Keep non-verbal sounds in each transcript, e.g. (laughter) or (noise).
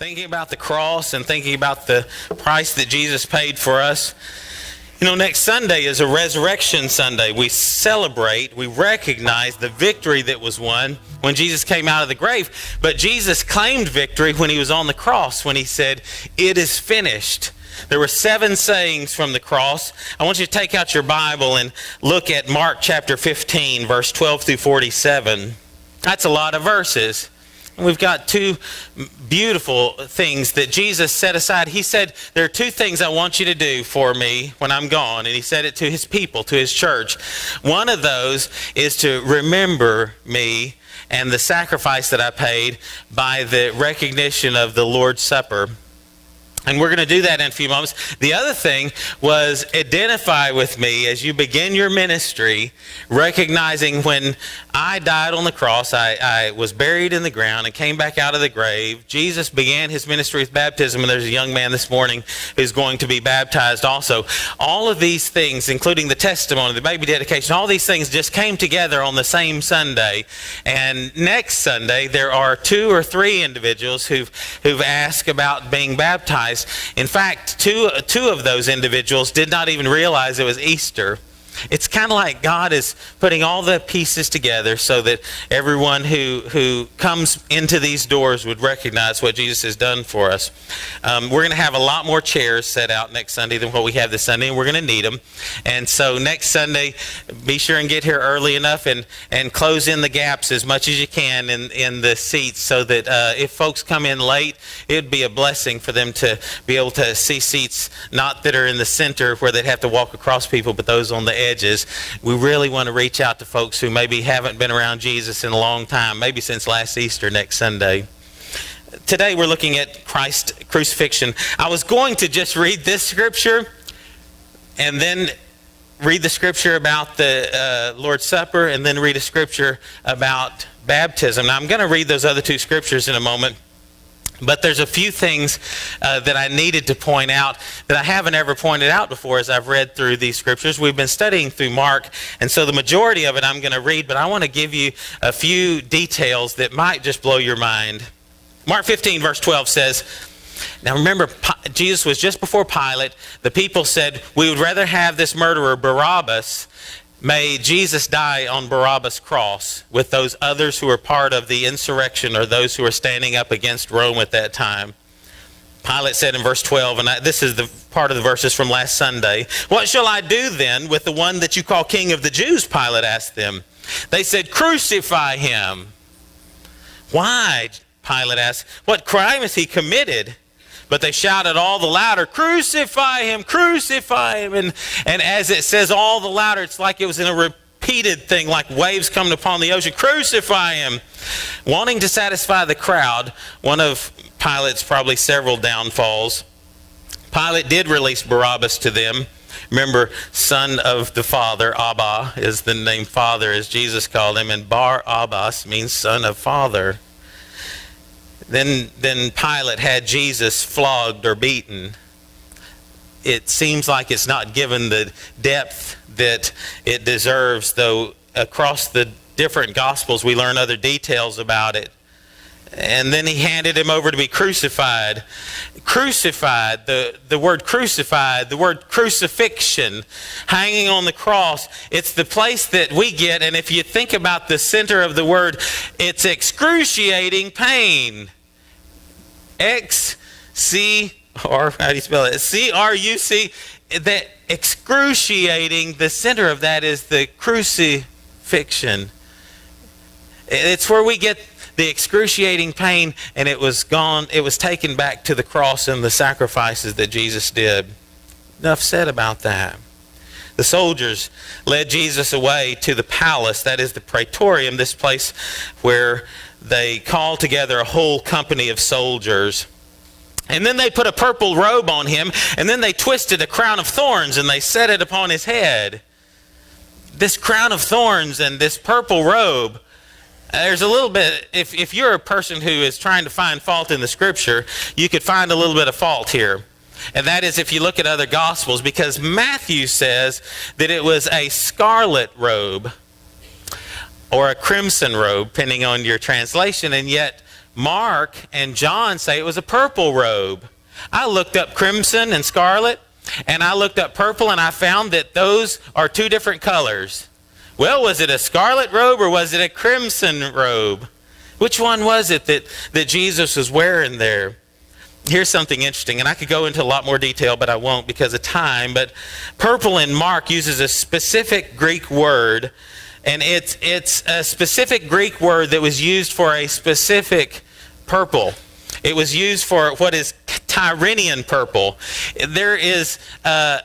thinking about the cross and thinking about the price that Jesus paid for us. You know, next Sunday is a resurrection Sunday. We celebrate, we recognize the victory that was won when Jesus came out of the grave. But Jesus claimed victory when he was on the cross, when he said, It is finished. There were seven sayings from the cross. I want you to take out your Bible and look at Mark chapter 15, verse 12 through 47. That's a lot of verses. We've got two beautiful things that Jesus set aside. He said, There are two things I want you to do for me when I'm gone. And he said it to his people, to his church. One of those is to remember me and the sacrifice that I paid by the recognition of the Lord's Supper. And we're going to do that in a few moments. The other thing was identify with me as you begin your ministry, recognizing when I died on the cross, I, I, was buried in the ground and came back out of the grave. Jesus began his ministry with baptism, and there's a young man this morning who's going to be baptized also. All of these things, including the testimony, the baby dedication, all these things just came together on the same Sunday. And next Sunday, there are two or three individuals who've, who've asked about being baptized in fact, two, two of those individuals did not even realize it was Easter it's kind of like God is putting all the pieces together so that everyone who, who comes into these doors would recognize what Jesus has done for us. Um, we're going to have a lot more chairs set out next Sunday than what we have this Sunday, and we're going to need them. And so next Sunday, be sure and get here early enough and, and close in the gaps as much as you can in, in the seats so that uh, if folks come in late, it would be a blessing for them to be able to see seats not that are in the center where they'd have to walk across people, but those on the edges. We really want to reach out to folks who maybe haven't been around Jesus in a long time, maybe since last Easter next Sunday. Today we're looking at Christ crucifixion. I was going to just read this scripture and then read the scripture about the uh, Lord's Supper and then read a scripture about baptism. Now I'm going to read those other two scriptures in a moment. But there's a few things uh, that I needed to point out that I haven't ever pointed out before as I've read through these scriptures. We've been studying through Mark, and so the majority of it I'm going to read, but I want to give you a few details that might just blow your mind. Mark 15, verse 12 says, now remember, Jesus was just before Pilate. The people said, We would rather have this murderer, Barabbas, May Jesus die on Barabbas' cross with those others who were part of the insurrection or those who were standing up against Rome at that time. Pilate said in verse 12, and I, this is the part of the verses from last Sunday, What shall I do then with the one that you call king of the Jews? Pilate asked them. They said, Crucify him. Why? Pilate asked. What crime has he committed? But they shouted all the louder, Crucify him, crucify him. And, and as it says all the louder, it's like it was in a repeated thing, like waves coming upon the ocean. Crucify him. Wanting to satisfy the crowd, one of Pilate's probably several downfalls, Pilate did release Barabbas to them. Remember, son of the father, Abba is the name father, as Jesus called him, and Bar Abbas means son of father. Then, then Pilate had Jesus flogged or beaten. It seems like it's not given the depth that it deserves, though across the different Gospels we learn other details about it. And then he handed him over to be crucified. Crucified, the, the word crucified, the word crucifixion, hanging on the cross, it's the place that we get, and if you think about the center of the word, it's excruciating pain. X C or (laughs) how do you spell it? C R U C. That excruciating. The center of that is the crucifixion. It's where we get the excruciating pain, and it was gone. It was taken back to the cross and the sacrifices that Jesus did. Enough said about that. The soldiers led Jesus away to the palace, that is the praetorium, this place where they called together a whole company of soldiers. And then they put a purple robe on him, and then they twisted a crown of thorns and they set it upon his head. This crown of thorns and this purple robe, there's a little bit, if, if you're a person who is trying to find fault in the scripture, you could find a little bit of fault here. And that is if you look at other gospels, because Matthew says that it was a scarlet robe or a crimson robe, depending on your translation, and yet Mark and John say it was a purple robe. I looked up crimson and scarlet, and I looked up purple, and I found that those are two different colors. Well, was it a scarlet robe or was it a crimson robe? Which one was it that, that Jesus was wearing there? Here's something interesting, and I could go into a lot more detail, but I won't because of time. But purple in Mark uses a specific Greek word, and it's, it's a specific Greek word that was used for a specific purple. It was used for what is Tyrrhenian purple. There is uh,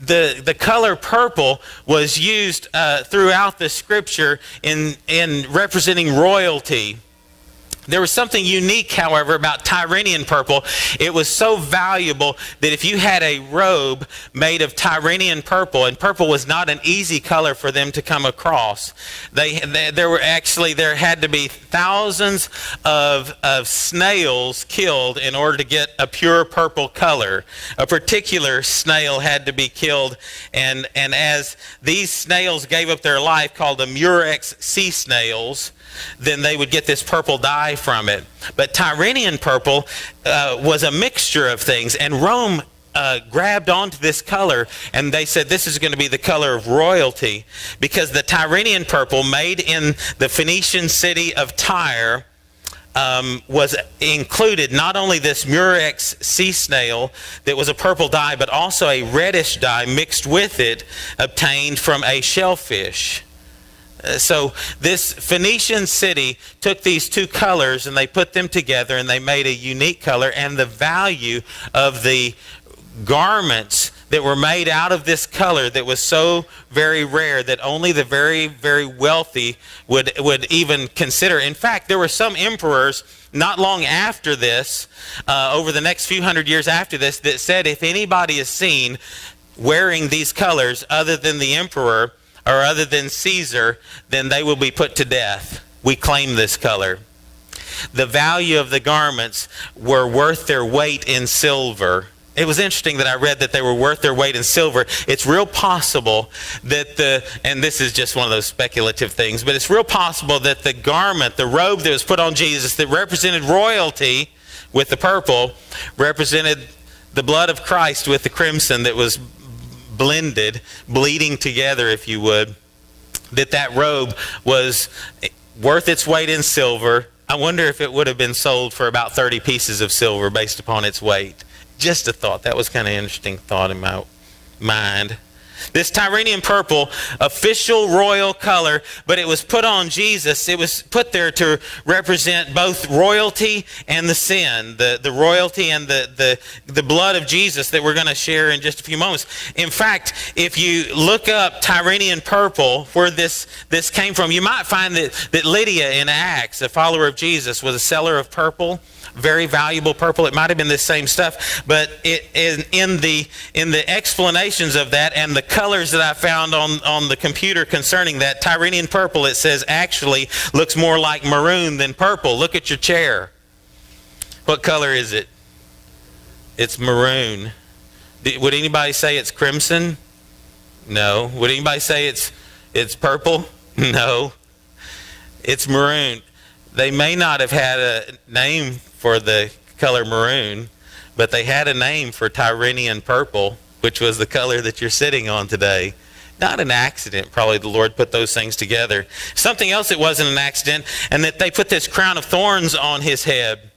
the the color purple was used uh, throughout the scripture in in representing royalty. There was something unique, however, about Tyrrhenian purple. It was so valuable that if you had a robe made of Tyrrhenian purple, and purple was not an easy color for them to come across, they, they there were actually there had to be thousands of of snails killed in order to get a pure purple color. A particular snail had to be killed, and and as these snails gave up their life, called the Murex sea snails then they would get this purple dye from it. But Tyrrhenian purple uh, was a mixture of things, and Rome uh, grabbed onto this color and they said this is going to be the color of royalty because the Tyrrhenian purple made in the Phoenician city of Tyre um, was included not only this murex sea snail that was a purple dye but also a reddish dye mixed with it obtained from a shellfish. So this Phoenician city took these two colors and they put them together and they made a unique color and the value of the garments that were made out of this color that was so very rare that only the very very wealthy would would even consider. In fact there were some emperors not long after this uh, over the next few hundred years after this that said if anybody is seen wearing these colors other than the emperor or other than Caesar, then they will be put to death. We claim this color. The value of the garments were worth their weight in silver. It was interesting that I read that they were worth their weight in silver. It's real possible that the, and this is just one of those speculative things, but it's real possible that the garment, the robe that was put on Jesus that represented royalty with the purple, represented the blood of Christ with the crimson that was blended, bleeding together, if you would, that that robe was worth its weight in silver. I wonder if it would have been sold for about 30 pieces of silver based upon its weight. Just a thought. That was kind of interesting thought in my mind. This Tyrrhenian purple, official royal color, but it was put on Jesus. It was put there to represent both royalty and the sin, the, the royalty and the, the, the blood of Jesus that we're going to share in just a few moments. In fact, if you look up Tyrrhenian purple, where this, this came from, you might find that, that Lydia in Acts, a follower of Jesus, was a seller of purple very valuable purple. It might have been the same stuff, but it, in, in, the, in the explanations of that and the colors that I found on, on the computer concerning that, Tyrrhenian purple, it says actually looks more like maroon than purple. Look at your chair. What color is it? It's maroon. Would anybody say it's crimson? No. Would anybody say it's, it's purple? (laughs) No. It's maroon. They may not have had a name for the color maroon, but they had a name for Tyrrhenian purple, which was the color that you're sitting on today. Not an accident, probably the Lord put those things together. Something else that wasn't an accident, and that they put this crown of thorns on his head.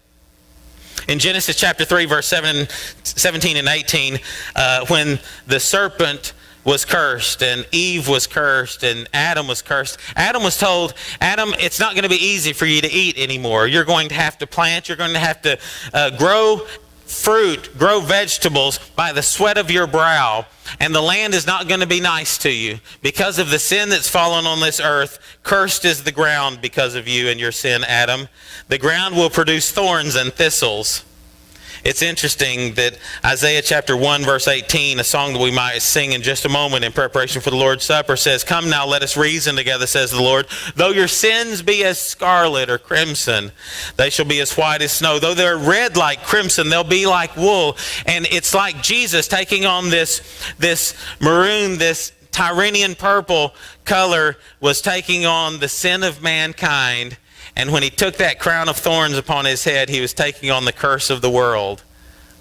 In Genesis chapter 3, verse 7, 17 and 18, uh, when the serpent was cursed and Eve was cursed and Adam was cursed. Adam was told, Adam, it's not going to be easy for you to eat anymore. You're going to have to plant, you're going to have to uh, grow fruit, grow vegetables by the sweat of your brow. And the land is not going to be nice to you. Because of the sin that's fallen on this earth, cursed is the ground because of you and your sin, Adam. The ground will produce thorns and thistles. It's interesting that Isaiah chapter 1, verse 18, a song that we might sing in just a moment in preparation for the Lord's Supper, says, Come now, let us reason together, says the Lord. Though your sins be as scarlet or crimson, they shall be as white as snow. Though they're red like crimson, they'll be like wool. And it's like Jesus taking on this, this maroon, this Tyrrhenian purple color, was taking on the sin of mankind And when he took that crown of thorns upon his head, he was taking on the curse of the world.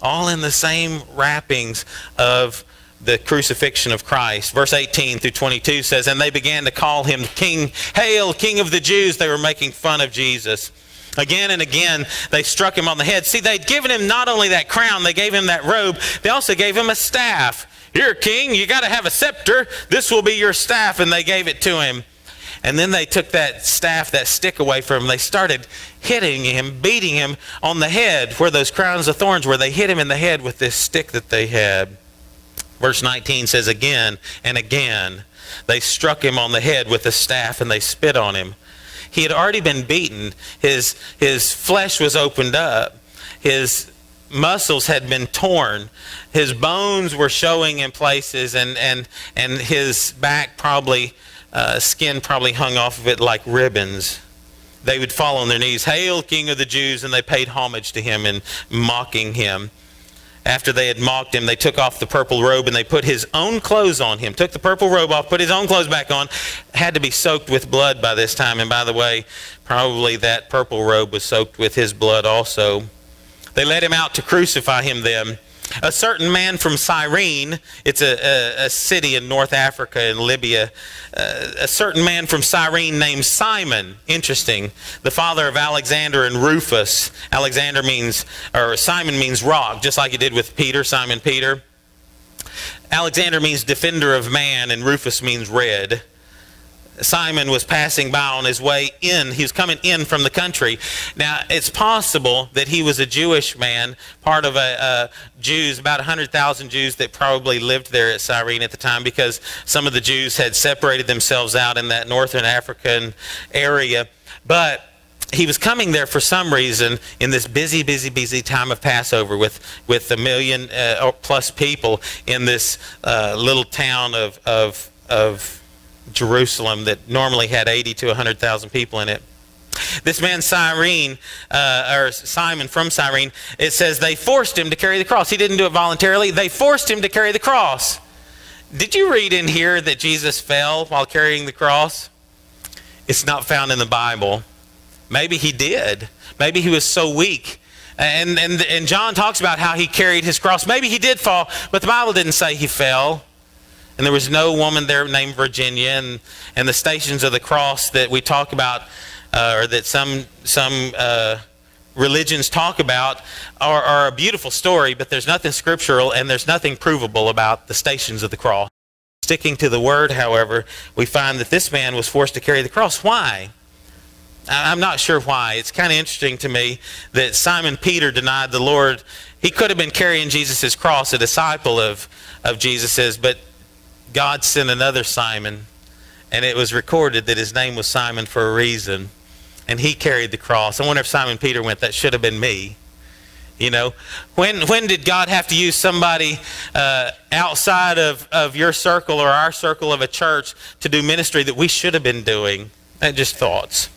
All in the same wrappings of the crucifixion of Christ. Verse 18 through 22 says, And they began to call him King, Hail, King of the Jews. They were making fun of Jesus. Again and again, they struck him on the head. See, they'd given him not only that crown, they gave him that robe, they also gave him a staff. Here, king, you got to have a scepter. This will be your staff. And they gave it to him. And then they took that staff, that stick away from him. They started hitting him, beating him on the head where those crowns of thorns were. They hit him in the head with this stick that they had. Verse 19 says, Again and again, they struck him on the head with a staff and they spit on him. He had already been beaten. His, his flesh was opened up. His muscles had been torn. His bones were showing in places, and, and, and his back probably, uh, skin probably hung off of it like ribbons. They would fall on their knees, Hail, King of the Jews, and they paid homage to him and mocking him. After they had mocked him, they took off the purple robe and they put his own clothes on him. Took the purple robe off, put his own clothes back on. Had to be soaked with blood by this time. And by the way, probably that purple robe was soaked with his blood also. They led him out to crucify him then. A certain man from Cyrene, it's a, a, a city in North Africa in Libya, uh, a certain man from Cyrene named Simon, interesting, the father of Alexander and Rufus. Alexander means, or Simon means rock, just like he did with Peter, Simon Peter. Alexander means defender of man, and Rufus means red. Simon was passing by on his way in. He was coming in from the country. Now, it's possible that he was a Jewish man, part of a, a Jews, about 100,000 Jews that probably lived there at Cyrene at the time because some of the Jews had separated themselves out in that northern African area. But he was coming there for some reason in this busy, busy, busy time of Passover with, with a million uh, plus people in this uh, little town of, of, of Jerusalem that normally had 80 to 100,000 people in it. This man Cyrene, uh, or Simon from Cyrene, it says they forced him to carry the cross. He didn't do it voluntarily. They forced him to carry the cross. Did you read in here that Jesus fell while carrying the cross? It's not found in the Bible. Maybe he did. Maybe he was so weak. And, and, and John talks about how he carried his cross. Maybe he did fall, but the Bible didn't say he fell. And there was no woman there named Veronica. And, and the stations of the cross that we talk about, uh, or that some, some uh, religions talk about, are, are a beautiful story, but there's nothing scriptural and there's nothing provable about the stations of the cross. Sticking to the word, however, we find that this man was forced to carry the cross. Why? I'm not sure why. It's kind of interesting to me that Simon Peter denied the Lord. He could have been carrying Jesus' cross, a disciple of, of Jesus's, but God sent another Simon, and it was recorded that his name was Simon for a reason, and he carried the cross. I wonder if Simon Peter went, that should have been me. You know, when when did God have to use somebody uh, outside of, of your circle or our circle of a church to do ministry that we should have been doing? And just thoughts.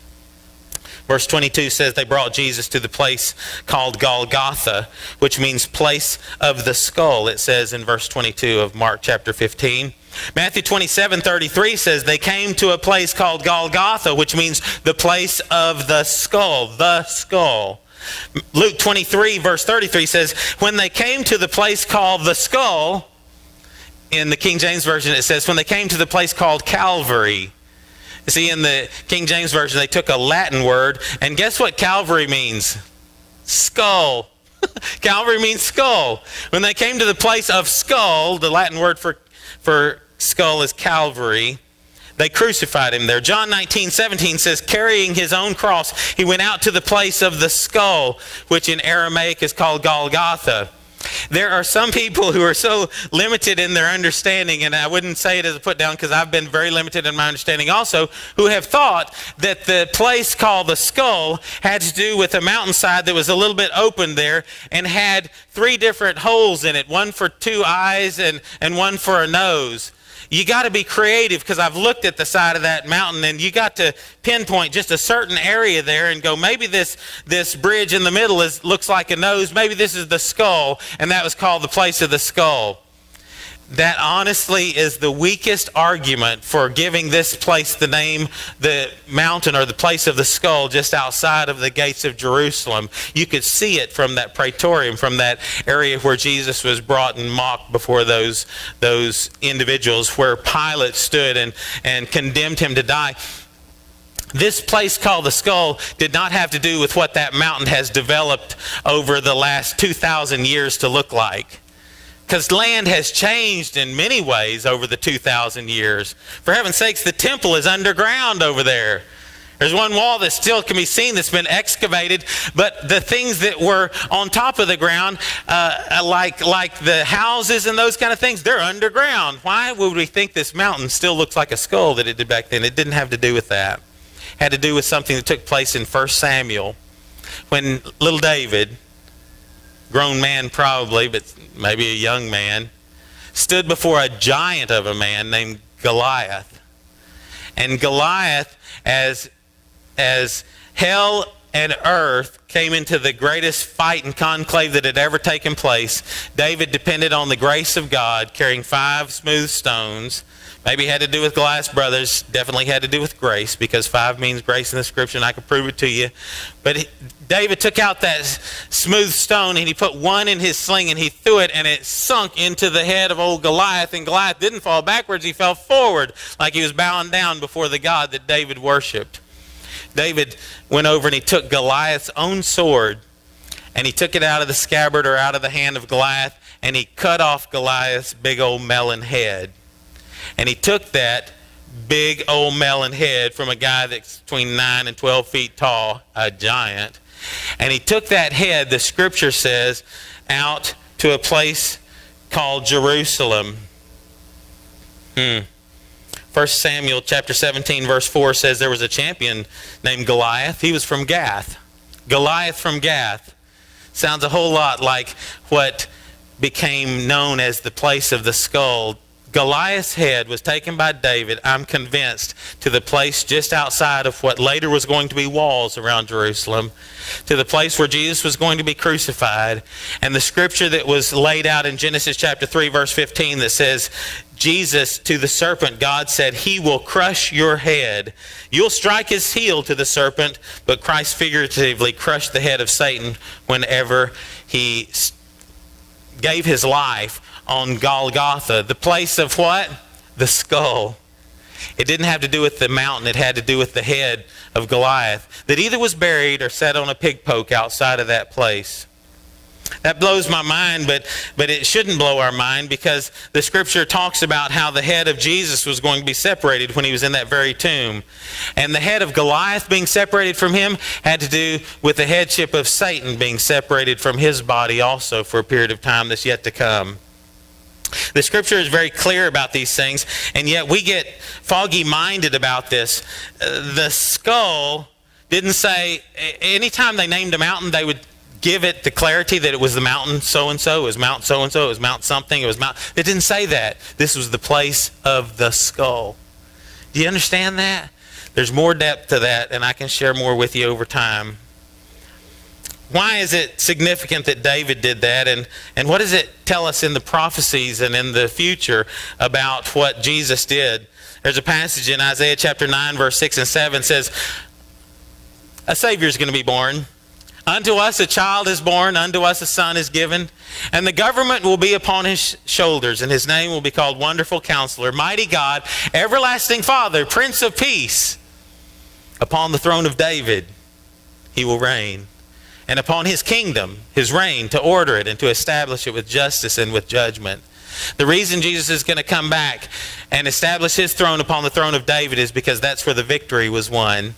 Verse 22 says they brought Jesus to the place called Golgotha, which means place of the skull. It says in verse 22 of Mark chapter 15. Matthew 27 33 says they came to a place called Golgotha, which means the place of the skull, the skull. Luke 23 verse 33 says, when they came to the place called the skull, in the King James Version it says, when they came to the place called Calvary, See, in the King James Version, they took a Latin word, and guess what Calvary means? Skull. (laughs) Calvary means skull. When they came to the place of skull, the Latin word for, for skull is Calvary, they crucified him there. John 19, 17 says, carrying his own cross, he went out to the place of the skull, which in Aramaic is called Golgotha. There are some people who are so limited in their understanding, and I wouldn't say it as a put down because I've been very limited in my understanding also, who have thought that the place called the skull had to do with a mountainside that was a little bit open there and had three different holes in it one for two eyes and, and one for a nose you got to be creative because I've looked at the side of that mountain and you got to pinpoint just a certain area there and go, maybe this, this bridge in the middle is, looks like a nose. Maybe this is the skull. And that was called the place of the skull. That honestly is the weakest argument for giving this place the name, the mountain or the place of the skull just outside of the gates of Jerusalem. You could see it from that praetorium, from that area where Jesus was brought and mocked before those, those individuals, where Pilate stood and, and condemned him to die. This place called the skull did not have to do with what that mountain has developed over the last 2,000 years to look like because land has changed in many ways over the 2,000 years. For heaven's sakes, the temple is underground over there. There's one wall that still can be seen that's been excavated, but the things that were on top of the ground, uh, like, like the houses and those kind of things, they're underground. Why would we think this mountain still looks like a skull that it did back then? It didn't have to do with that. It had to do with something that took place in 1 Samuel when little David, grown man probably, but maybe a young man, stood before a giant of a man named Goliath. And Goliath, as, as hell and earth came into the greatest fight and conclave that had ever taken place, David depended on the grace of God, carrying five smooth stones Maybe had to do with Glass brothers. Definitely had to do with grace because five means grace in the scripture, and I can prove it to you. But he, David took out that smooth stone and he put one in his sling and he threw it, and it sunk into the head of old Goliath. And Goliath didn't fall backwards, he fell forward like he was bowing down before the God that David worshiped. David went over and he took Goliath's own sword and he took it out of the scabbard or out of the hand of Goliath and he cut off Goliath's big old melon head. And he took that big old melon head from a guy that's between 9 and 12 feet tall, a giant. And he took that head, the scripture says, out to a place called Jerusalem. Hmm. 1 Samuel chapter 17 verse 4 says there was a champion named Goliath. He was from Gath. Goliath from Gath. Sounds a whole lot like what became known as the place of the skull Goliath's head was taken by David, I'm convinced, to the place just outside of what later was going to be walls around Jerusalem, to the place where Jesus was going to be crucified. And the scripture that was laid out in Genesis chapter 3, verse 15, that says, Jesus to the serpent, God said, He will crush your head. You'll strike his heel to the serpent, but Christ figuratively crushed the head of Satan whenever he gave his life on Golgotha, the place of what? The skull. It didn't have to do with the mountain, it had to do with the head of Goliath that either was buried or sat on a pig poke outside of that place. That blows my mind, but, but it shouldn't blow our mind because the scripture talks about how the head of Jesus was going to be separated when he was in that very tomb. And the head of Goliath being separated from him had to do with the headship of Satan being separated from his body also for a period of time that's yet to come. The scripture is very clear about these things, and yet we get foggy minded about this. Uh, the skull didn't say, anytime they named a mountain, they would give it the clarity that it was the mountain so and so, it was Mount so and so, it was Mount something, it was Mount. It didn't say that. This was the place of the skull. Do you understand that? There's more depth to that, and I can share more with you over time. Why is it significant that David did that? And, and what does it tell us in the prophecies and in the future about what Jesus did? There's a passage in Isaiah chapter 9, verse 6 and 7 says, A Savior is going to be born. Unto us a child is born, unto us a son is given, and the government will be upon his shoulders, and his name will be called Wonderful Counselor, Mighty God, Everlasting Father, Prince of Peace. Upon the throne of David he will reign and upon his kingdom, his reign, to order it and to establish it with justice and with judgment. The reason Jesus is going to come back and establish his throne upon the throne of David is because that's where the victory was won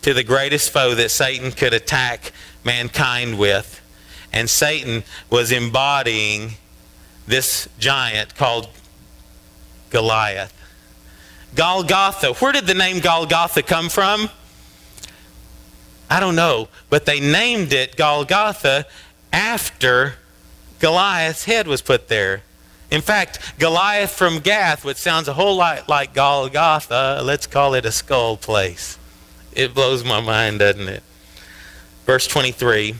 to the greatest foe that Satan could attack mankind with. And Satan was embodying this giant called Goliath. Golgotha. Where did the name Golgotha come from? I don't know, but they named it Golgotha after Goliath's head was put there. In fact, Goliath from Gath, which sounds a whole lot like Golgotha, let's call it a skull place. It blows my mind, doesn't it? Verse 23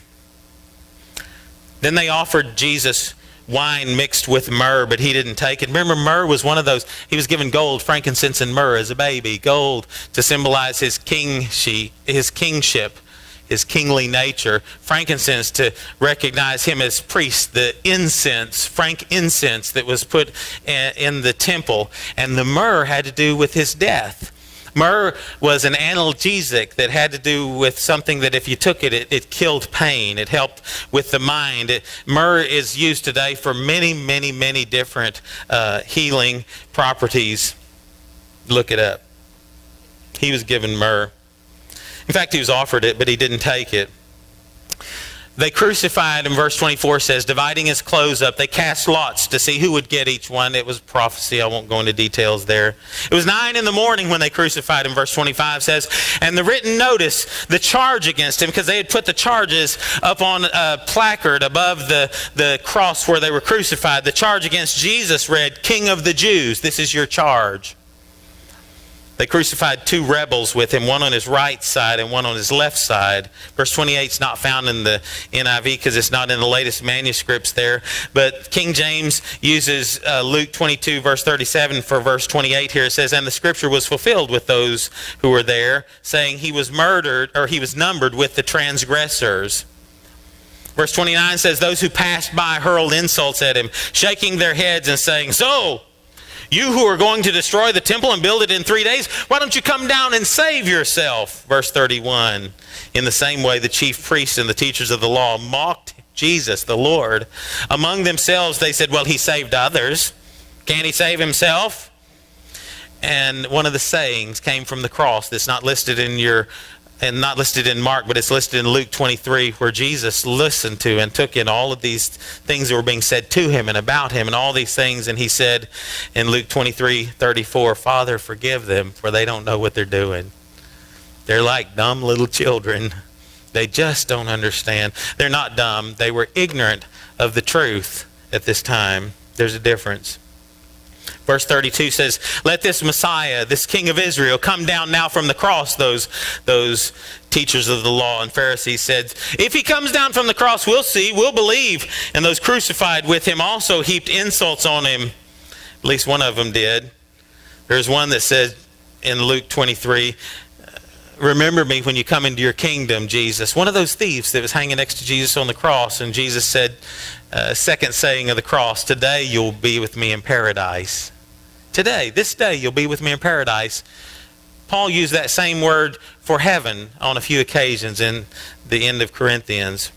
Then they offered Jesus wine mixed with myrrh, but he didn't take it. Remember, myrrh was one of those, he was given gold, frankincense, and myrrh as a baby. Gold to symbolize his, king, his kingship his kingly nature, frankincense to recognize him as priest, the incense, frank incense that was put in the temple, and the myrrh had to do with his death. Myrrh was an analgesic that had to do with something that if you took it, it, it killed pain. It helped with the mind. It, myrrh is used today for many, many, many different uh, healing properties. Look it up. He was given myrrh. In fact, he was offered it, but he didn't take it. They crucified, and verse 24 says, dividing his clothes up, they cast lots to see who would get each one. It was prophecy. I won't go into details there. It was nine in the morning when they crucified him, verse 25 says, and the written notice, the charge against him, because they had put the charges up on a placard above the, the cross where they were crucified. The charge against Jesus read, King of the Jews, this is your charge. They crucified two rebels with him, one on his right side and one on his left side. Verse 28 is not found in the NIV because it's not in the latest manuscripts there. But King James uses uh, Luke 22, verse 37 for verse 28 here. It says, And the scripture was fulfilled with those who were there, saying he was murdered, or he was numbered with the transgressors. Verse 29 says, Those who passed by hurled insults at him, shaking their heads and saying, So, you who are going to destroy the temple and build it in three days, why don't you come down and save yourself? Verse 31. In the same way, the chief priests and the teachers of the law mocked Jesus, the Lord. Among themselves, they said, Well, he saved others. Can't he save himself? And one of the sayings came from the cross that's not listed in your and not listed in Mark, but it's listed in Luke 23, where Jesus listened to and took in all of these things that were being said to him and about him and all these things. And he said in Luke 23, 34, Father, forgive them, for they don't know what they're doing. They're like dumb little children. They just don't understand. They're not dumb. They were ignorant of the truth at this time. There's a difference. Verse 32 says, Let this Messiah, this King of Israel, come down now from the cross. Those, those teachers of the law and Pharisees said, If he comes down from the cross, we'll see, we'll believe. And those crucified with him also heaped insults on him. At least one of them did. There's one that said in Luke 23, Remember me when you come into your kingdom, Jesus. One of those thieves that was hanging next to Jesus on the cross. And Jesus said, uh, second saying of the cross, Today you'll be with me in paradise. Today, this day, you'll be with me in paradise. Paul used that same word for heaven on a few occasions in the end of Corinthians.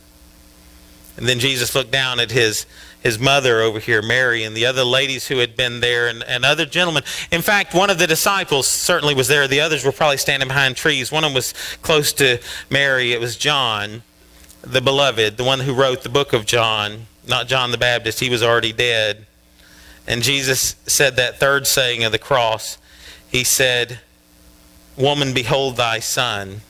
And then Jesus looked down at his, his mother over here, Mary, and the other ladies who had been there, and, and other gentlemen. In fact, one of the disciples certainly was there. The others were probably standing behind trees. One of them was close to Mary. It was John, the beloved, the one who wrote the book of John, not John the Baptist. He was already dead. And Jesus said that third saying of the cross. He said, Woman, behold thy son.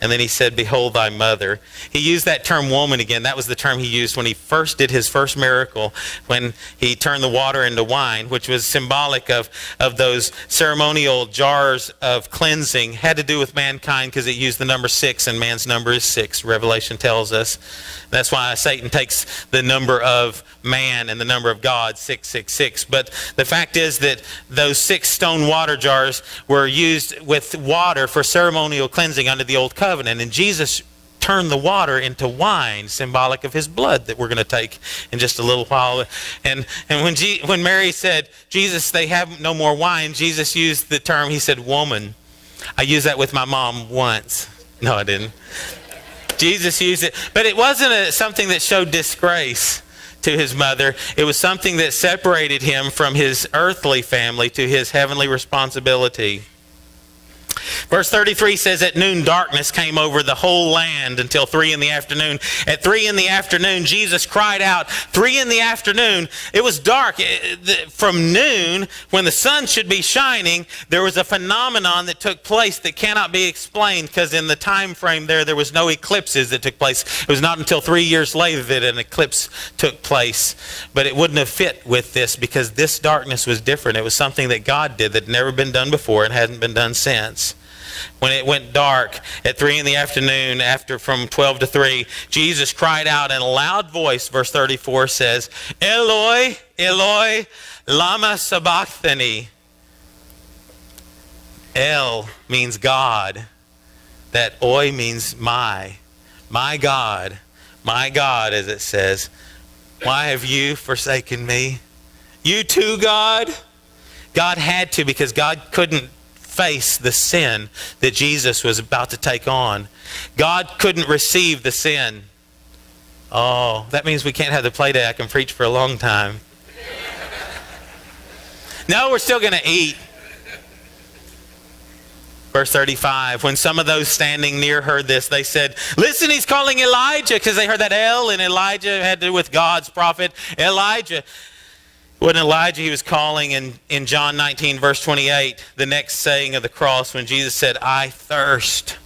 And then he said, Behold thy mother. He used that term woman again. That was the term he used when he first did his first miracle, when he turned the water into wine, which was symbolic of, of those ceremonial jars of cleansing. Had to do with mankind because it used the number six, and man's number is six, Revelation tells us. That's why Satan takes the number of man and the number of God, 666. But the fact is that those six stone water jars were used with water for ceremonial cleansing under the Old Covenant. And Jesus turned the water into wine, symbolic of his blood that we're going to take in just a little while. And, and when, G, when Mary said, Jesus, they have no more wine, Jesus used the term, he said, woman. I used that with my mom once. No, I didn't. Jesus used it. But it wasn't a, something that showed disgrace to his mother. It was something that separated him from his earthly family to his heavenly responsibility. Verse 33 says, At noon, darkness came over the whole land until 3 in the afternoon. At 3 in the afternoon, Jesus cried out, 3 in the afternoon. It was dark. Eh, from noon, when the sun should be shining, there was a phenomenon that took place that cannot be explained because in the time frame there, there was no eclipses that took place. It was not until three years later that an eclipse took place. But it wouldn't have fit with this because this darkness was different. It was something that God did that had never been done before and hadn't been done since. When it went dark at 3 in the afternoon, after from 12 to 3, Jesus cried out in a loud voice, verse 34 says, Eloi, Eloi, lama sabachthani. El means God. That oi means my. My God, my God, as it says, why have you forsaken me? You too, God? God had to because God couldn't face the sin that Jesus was about to take on. God couldn't receive the sin. Oh, that means we can't have the play day. Can preach for a long time. no, we're still going to eat. Verse 35, when some of those standing near heard this, they said, Listen, he's calling Elijah, because they heard that El and Elijah had to do with God's prophet Elijah. When Elijah he was calling in, in John 19, verse 28, the next saying of the cross, when Jesus said, I thirst.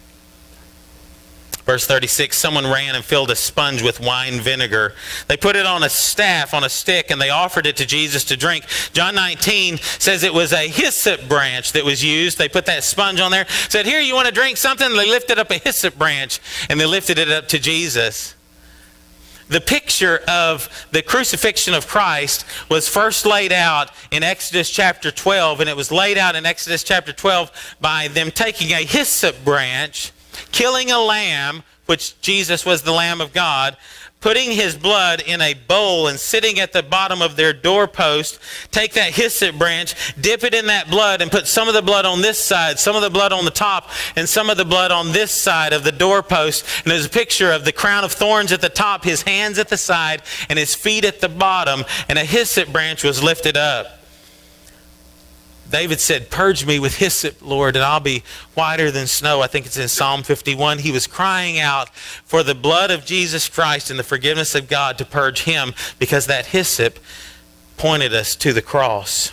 Verse 36 Someone ran and filled a sponge with wine vinegar. They put it on a staff, on a stick, and they offered it to Jesus to drink. John 19 says it was a hyssop branch that was used. They put that sponge on there, said, Here, you want to drink something? They lifted up a hyssop branch and they lifted it up to Jesus. The picture of the crucifixion of Christ was first laid out in Exodus chapter 12, and it was laid out in Exodus chapter 12 by them taking a hyssop branch killing a lamb, which Jesus was the Lamb of God, putting his blood in a bowl and sitting at the bottom of their doorpost, take that hyssop branch, dip it in that blood, and put some of the blood on this side, some of the blood on the top, and some of the blood on this side of the doorpost. And there's a picture of the crown of thorns at the top, his hands at the side, and his feet at the bottom, and a hyssop branch was lifted up. David said, Purge me with hyssop, Lord, and I'll be whiter than snow. I think it's in Psalm 51. He was crying out for the blood of Jesus Christ and the forgiveness of God to purge him because that hyssop pointed us to the cross.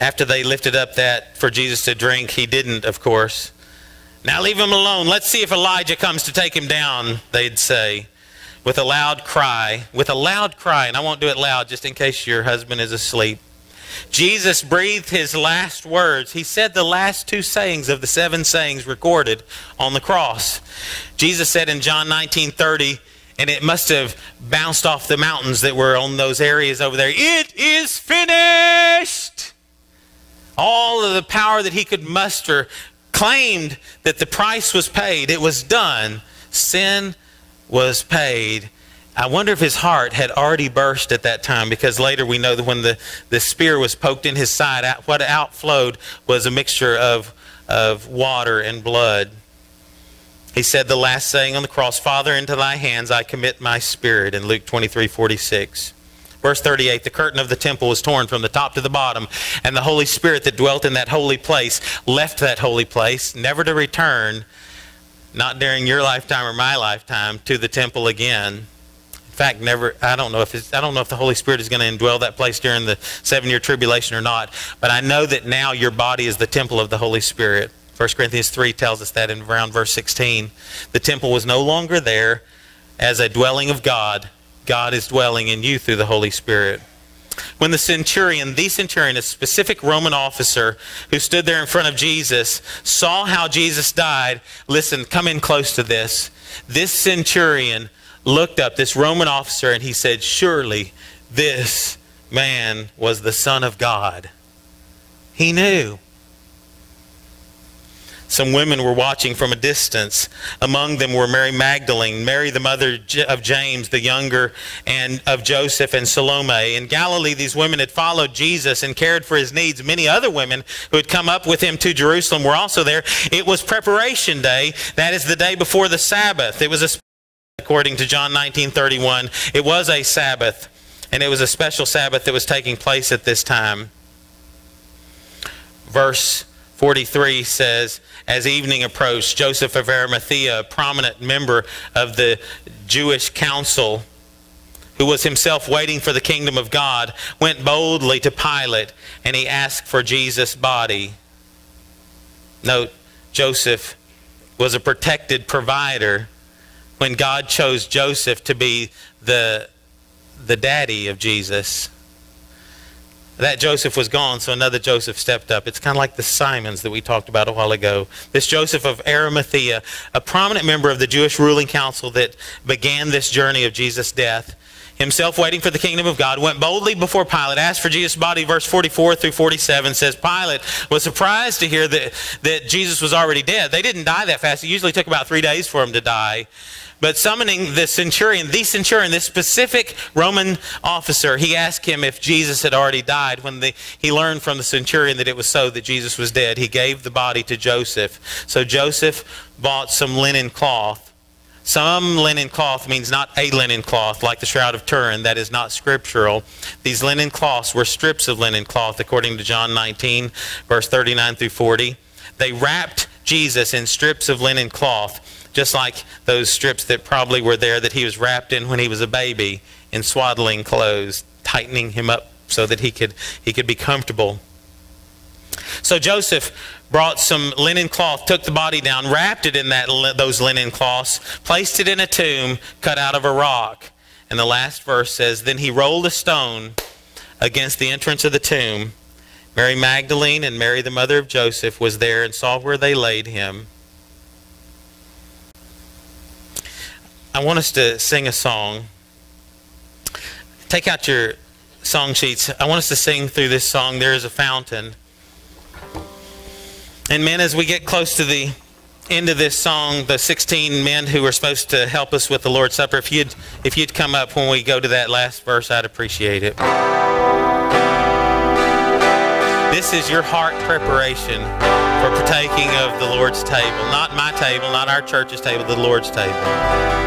After they lifted up that for Jesus to drink, he didn't, of course. Now leave him alone. Let's see if Elijah comes to take him down, they'd say with a loud cry, with a loud cry, and I won't do it loud just in case your husband is asleep. Jesus breathed his last words. He said the last two sayings of the seven sayings recorded on the cross. Jesus said in John 19 30, and it must have bounced off the mountains that were on those areas over there. It is finished! All of the power that he could muster claimed that the price was paid. It was done. Sin was paid. I wonder if his heart had already burst at that time because later we know that when the, the spear was poked in his side, what outflowed was a mixture of, of water and blood. He said the last saying on the cross, Father, into thy hands I commit my spirit, in Luke 23 46. Verse 38 The curtain of the temple was torn from the top to the bottom, and the Holy Spirit that dwelt in that holy place left that holy place, never to return not during your lifetime or my lifetime, to the temple again. In fact, never. I don't know if it's, I don't know if the Holy Spirit is going to indwell that place during the seven-year tribulation or not. But I know that now your body is the temple of the Holy Spirit. 1 Corinthians 3 tells us that in around verse 16. The temple was no longer there as a dwelling of God. God is dwelling in you through the Holy Spirit. When the centurion, the centurion, a specific Roman officer who stood there in front of Jesus, saw how Jesus died, listen, come in close to this. This centurion looked up, this Roman officer, and he said, Surely this man was the Son of God. He knew. Some women were watching from a distance. Among them were Mary Magdalene, Mary the mother of James the younger, and of Joseph and Salome. In Galilee, these women had followed Jesus and cared for his needs. Many other women who had come up with him to Jerusalem were also there. It was preparation day. That is the day before the Sabbath. It was a according to John 19:31. It was a Sabbath, and it was a special Sabbath that was taking place at this time. Verse 43 says, As evening approached, Joseph of Arimathea, a prominent member of the Jewish council, who was himself waiting for the kingdom of God, went boldly to Pilate and he asked for Jesus' body. Note, Joseph was a protected provider when God chose Joseph to be the, the daddy of Jesus. That Joseph was gone, so another Joseph stepped up. It's kind of like the Simons that we talked about a while ago. This Joseph of Arimathea, a prominent member of the Jewish ruling council that began this journey of Jesus' death, himself waiting for the kingdom of God, went boldly before Pilate, asked for Jesus' body. Verse 44 through 47 says Pilate was surprised to hear that, that Jesus was already dead. They didn't die that fast. It usually took about three days for him to die. But summoning the centurion, the centurion, this specific Roman officer, he asked him if Jesus had already died. When the, he learned from the centurion that it was so, that Jesus was dead, he gave the body to Joseph. So Joseph bought some linen cloth. Some linen cloth means not a linen cloth like the Shroud of Turin. That is not scriptural. These linen cloths were strips of linen cloth, according to John 19, verse 39 through 40. They wrapped Jesus in strips of linen cloth just like those strips that probably were there that he was wrapped in when he was a baby in swaddling clothes, tightening him up so that he could, he could be comfortable. So Joseph brought some linen cloth, took the body down, wrapped it in that, those linen cloths, placed it in a tomb cut out of a rock. And the last verse says, Then he rolled a stone against the entrance of the tomb. Mary Magdalene and Mary, the mother of Joseph, was there and saw where they laid him. I want us to sing a song. Take out your song sheets. I want us to sing through this song, There is a Fountain. And men, as we get close to the end of this song, the 16 men who are supposed to help us with the Lord's Supper, if you'd, if you'd come up when we go to that last verse, I'd appreciate it. This is your heart preparation for partaking of the Lord's table. Not my table, not our church's table, the Lord's table. Let's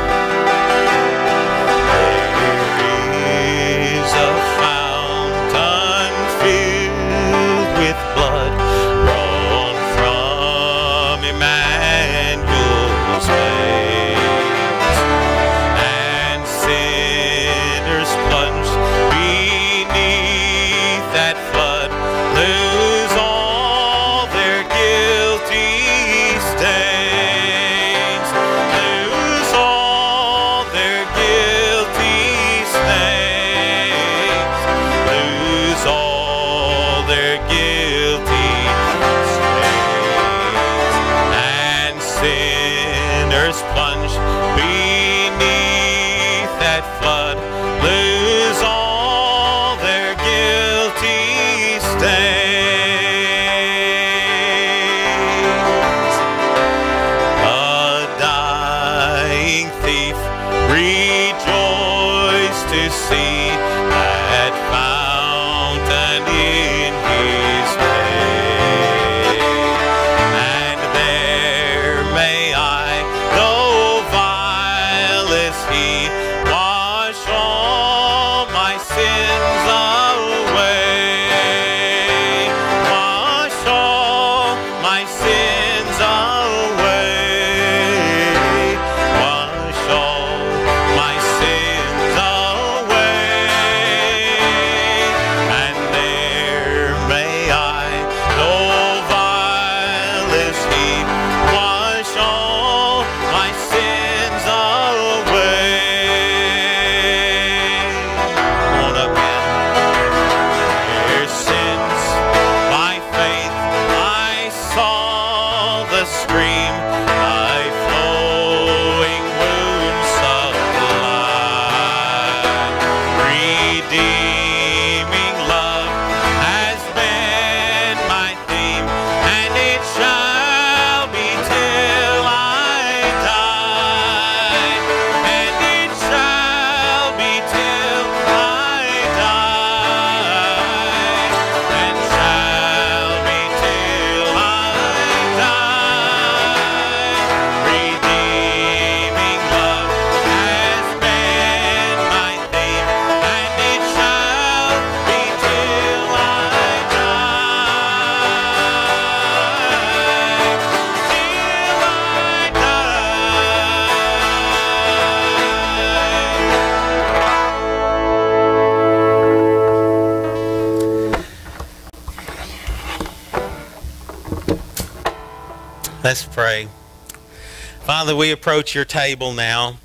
Father, we approach your table now.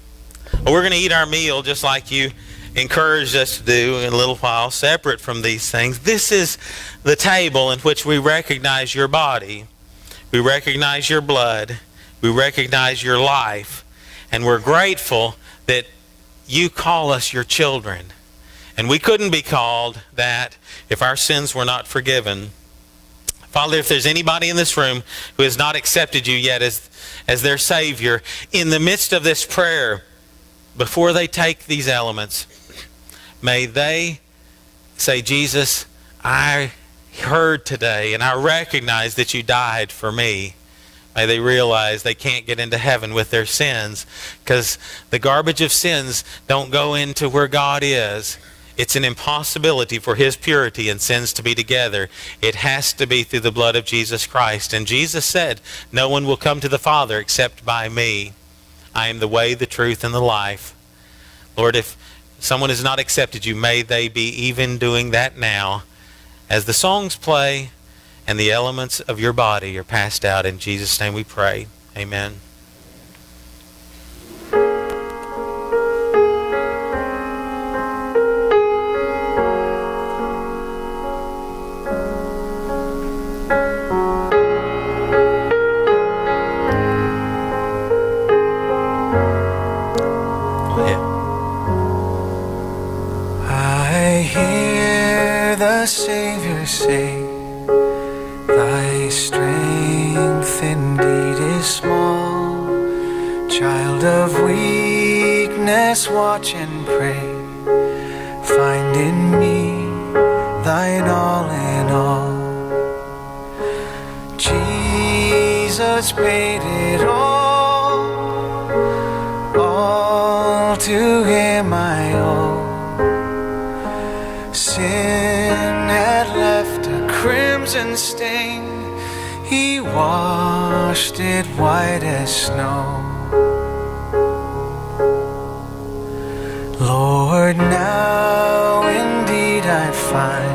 We're going to eat our meal just like you encouraged us to do in a little while, separate from these things. This is the table in which we recognize your body, we recognize your blood, we recognize your life, and we're grateful that you call us your children. And we couldn't be called that if our sins were not forgiven. Father, if there's anybody in this room who has not accepted you yet as, as their Savior, in the midst of this prayer, before they take these elements, may they say, Jesus, I heard today and I recognize that you died for me. May they realize they can't get into heaven with their sins because the garbage of sins don't go into where God is. It's an impossibility for his purity and sins to be together. It has to be through the blood of Jesus Christ. And Jesus said, No one will come to the Father except by me. I am the way, the truth, and the life. Lord, if someone has not accepted you, may they be even doing that now. As the songs play and the elements of your body are passed out, in Jesus' name we pray. Amen. Savior say, Thy strength indeed is small. Child of weakness, watch and pray. Find in me thine all in all. Jesus paid it all. All to him I it white as snow. Lord, now indeed I find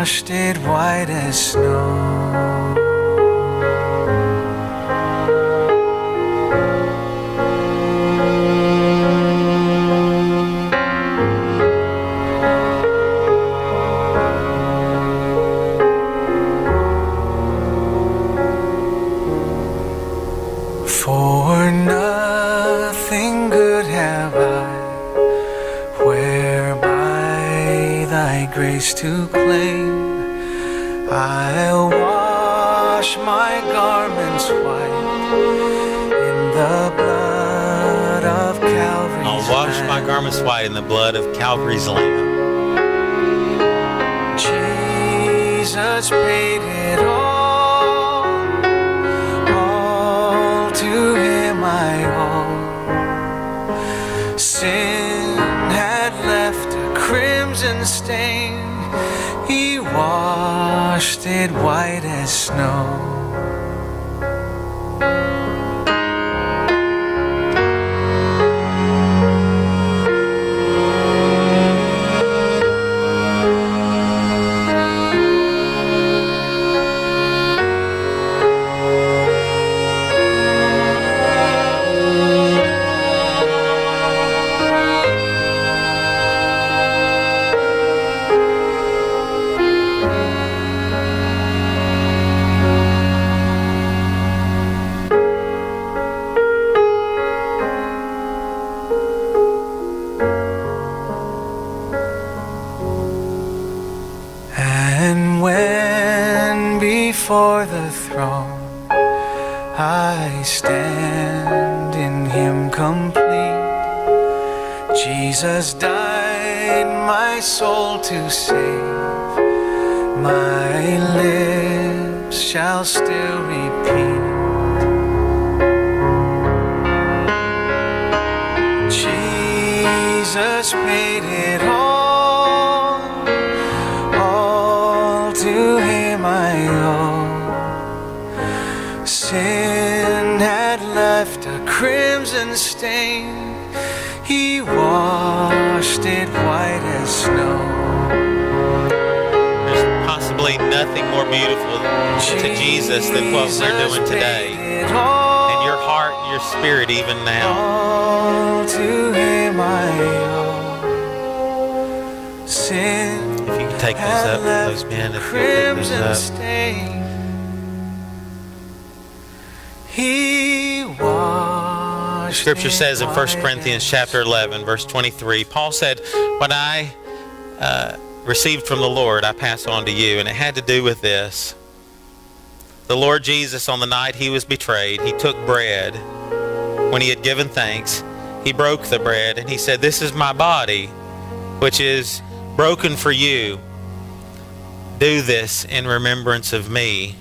washed it white as snow. My garments white in the blood of Calvary's Lamb. Jesus paid it all, all to him I owe. Sin had left a crimson stain, he washed it white as snow. Before the throne I stand in Him complete, Jesus died my soul to save. My lips shall still repeat. Jesus paid Sin had left a crimson stain. He washed it white as snow. There's possibly nothing more beautiful to Jesus than what we're doing today. paid it all. And your heart and your spirit even now. All to him I owe. Sin If you can take those up, those men, if you'll pick those crimson up. He washed Scripture says in 1 Corinthians chapter 11, verse 23, Paul said, What I uh, received from the Lord, I pass on to you. And it had to do with this. The Lord Jesus, on the night he was betrayed, he took bread. When he had given thanks, he broke the bread and he said, This is my body, which is broken for you. Do this in remembrance of me.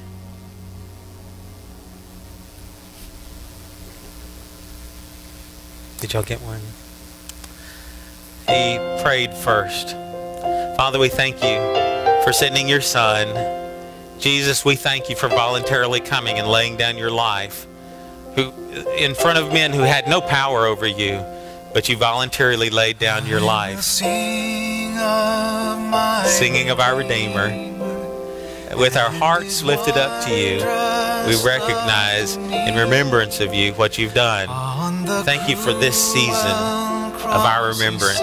Did y'all get one? He prayed first. Father, we thank you for sending your son. Jesus, we thank you for voluntarily coming and laying down your life who, in front of men who had no power over you, but you voluntarily laid down your life, Sing of my singing of our Redeemer. With our hearts lifted up to you, we recognize in remembrance of you what you've done. Thank you for this season of our remembrance.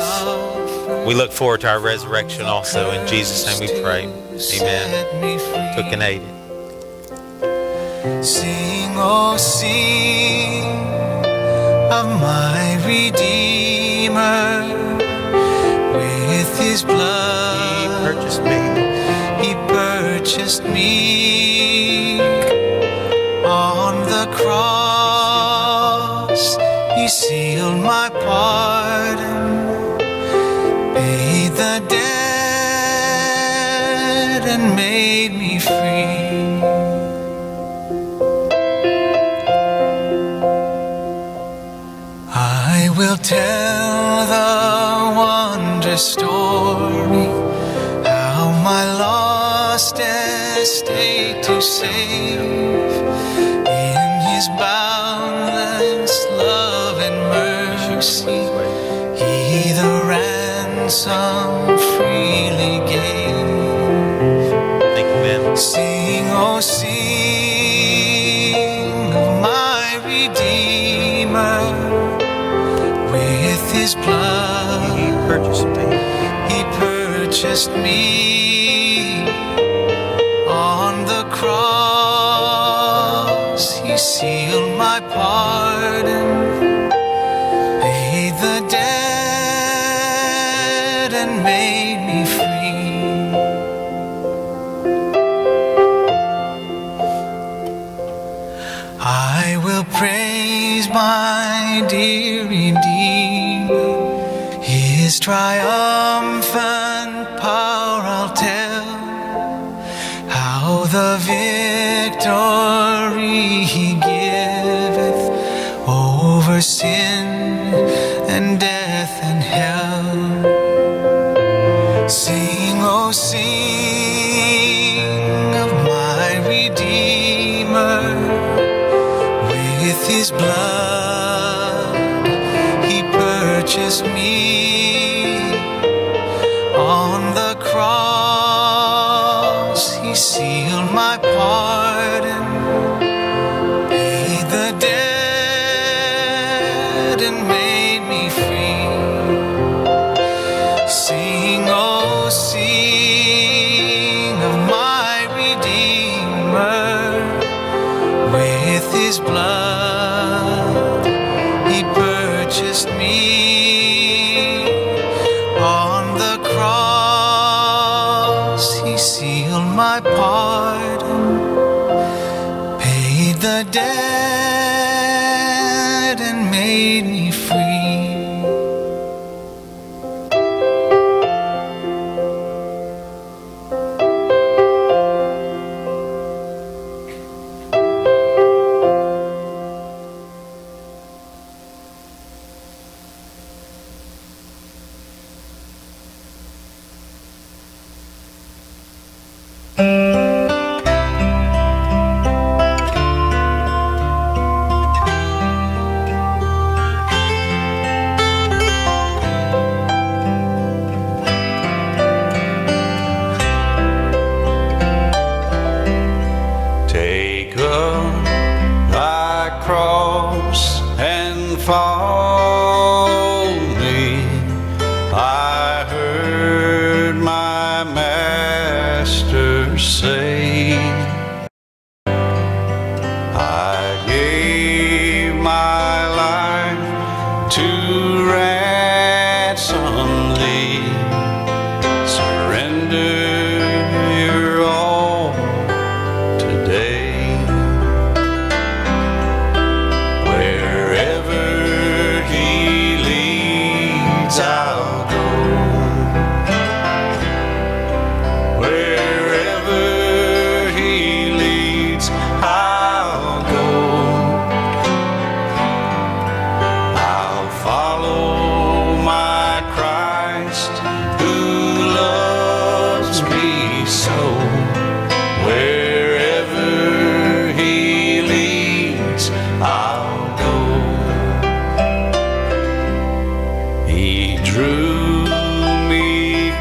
We look forward to our resurrection also. In Jesus' name we pray. Amen. Took and ate it. Sing, oh, sing of my Redeemer with his blood. Purchased me. On the cross. He sealed my pardon, paid the debt, and made me free. I will tell the wondrous story save in his boundless love and mercy he the ransom freely gave Thank you, man. Sing, oh, sing of my Redeemer with his blood. He purchased me. He purchased me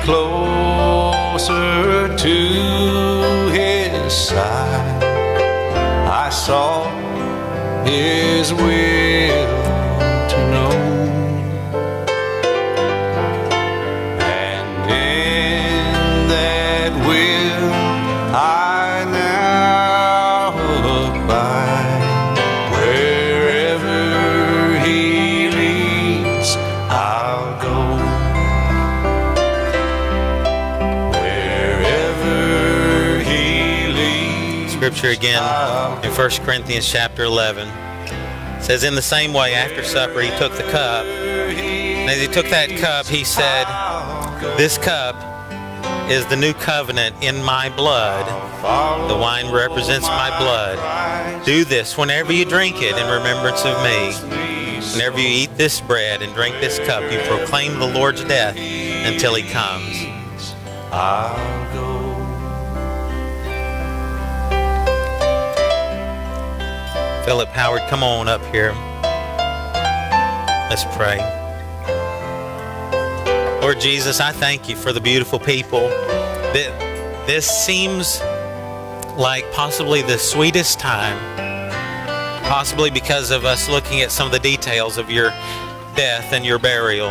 closer to his side. I saw his will Scripture again in 1 Corinthians chapter 11 It says, In the same way, after supper, he took the cup. And as he took that cup, he said, This cup is the new covenant in my blood. The wine represents my blood. Do this whenever you drink it in remembrance of me. Whenever you eat this bread and drink this cup, you proclaim the Lord's death until he comes. Philip Howard, come on up here. Let's pray. Lord Jesus, I thank you for the beautiful people. That this seems like possibly the sweetest time, possibly because of us looking at some of the details of your death and your burial.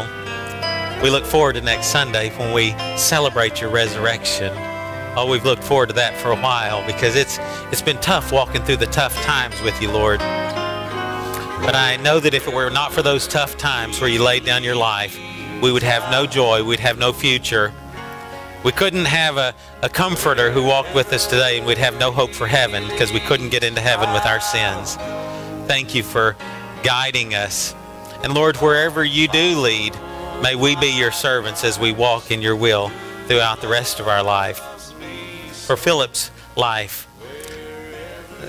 We look forward to next Sunday when we celebrate your resurrection. Oh, we've looked forward to that for a while because it's it's been tough walking through the tough times with you, Lord. But I know that if it were not for those tough times where you laid down your life, we would have no joy, we'd have no future. We couldn't have a, a comforter who walked with us today and we'd have no hope for heaven because we couldn't get into heaven with our sins. Thank you for guiding us. And Lord, wherever you do lead, may we be your servants as we walk in your will throughout the rest of our life. For Philip's life,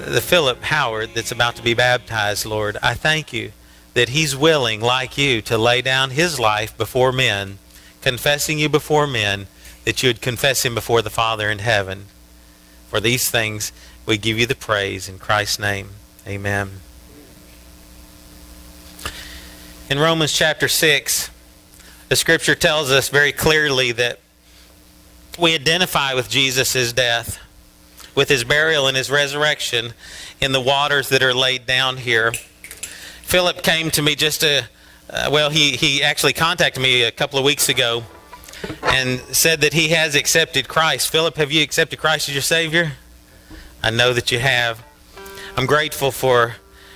the Philip Howard that's about to be baptized, Lord, I thank you that he's willing, like you, to lay down his life before men, confessing you before men, that you would confess him before the Father in heaven. For these things we give you the praise in Christ's name. Amen. In Romans chapter 6, the scripture tells us very clearly that we identify with Jesus' death, with his burial and his resurrection in the waters that are laid down here. Philip came to me just a, uh, well, he, he actually contacted me a couple of weeks ago and said that he has accepted Christ. Philip, have you accepted Christ as your Savior? I know that you have. I'm grateful for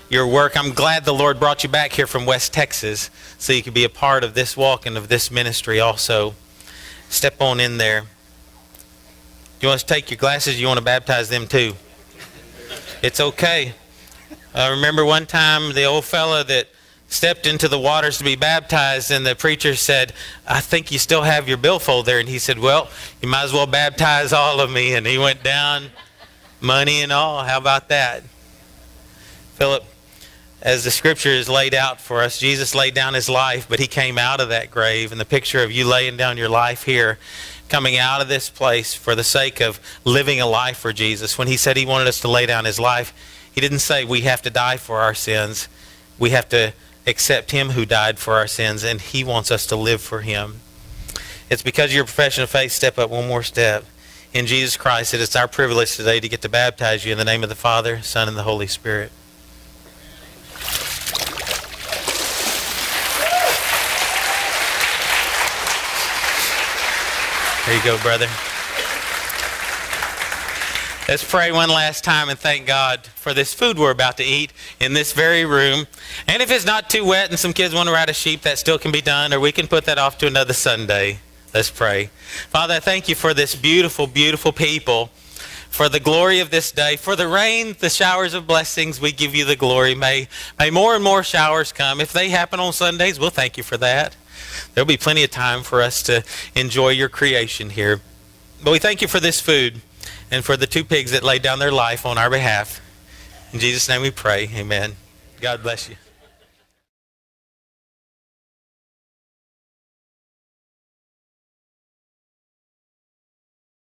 your work. I'm glad the Lord brought you back here from West Texas so you could be a part of this walk and of this ministry also. Step on in there. You want us to take your glasses? You want to baptize them too? It's okay. I remember one time the old fella that stepped into the waters to be baptized, and the preacher said, I think you still have your billfold there. And he said, Well, you might as well baptize all of me. And he went down, money and all. How about that? Philip, as the scripture is laid out for us, Jesus laid down his life, but he came out of that grave. And the picture of you laying down your life here coming out of this place for the sake of living a life for Jesus. When he said he wanted us to lay down his life, he didn't say we have to die for our sins. We have to accept him who died for our sins, and he wants us to live for him. It's because of your profession of faith, step up one more step. In Jesus Christ, that it is our privilege today to get to baptize you in the name of the Father, Son, and the Holy Spirit. There you go, brother. Let's pray one last time and thank God for this food we're about to eat in this very room. And if it's not too wet and some kids want to ride a sheep, that still can be done, or we can put that off to another Sunday. Let's pray. Father, I thank you for this beautiful, beautiful people, for the glory of this day, for the rain, the showers of blessings. We give you the glory. May, may more and more showers come. If they happen on Sundays, we'll thank you for that. There'll be plenty of time for us to enjoy your creation here. But we thank you for this food and for the two pigs that laid down their life on our behalf. In Jesus' name we pray. Amen. God bless you.